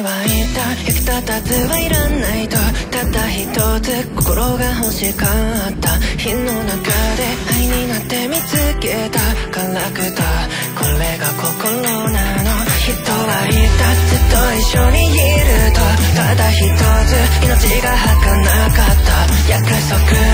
役立たずはいらないとたった一つ心が欲しかった日の中で愛になって見つけたガラクタこれが心なの人はいたずっと一緒にいるとただ一つ命が儚かった約束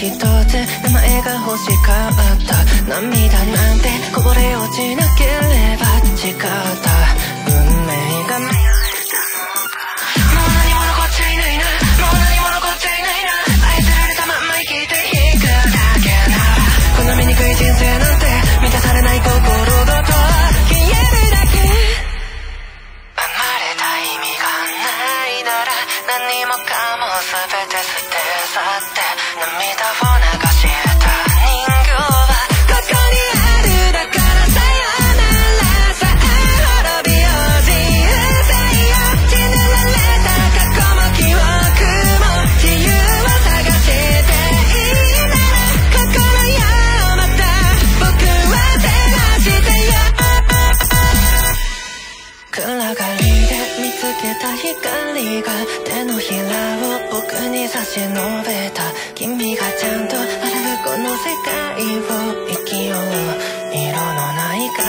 一つ名前が欲しかった。涙なんてこぼれ落ちなければ誓った。運命がもう何も残けた光が手のひらを僕に差し伸べた。君がちゃんと洗うこの世界を。生きよう。色のない風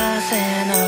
の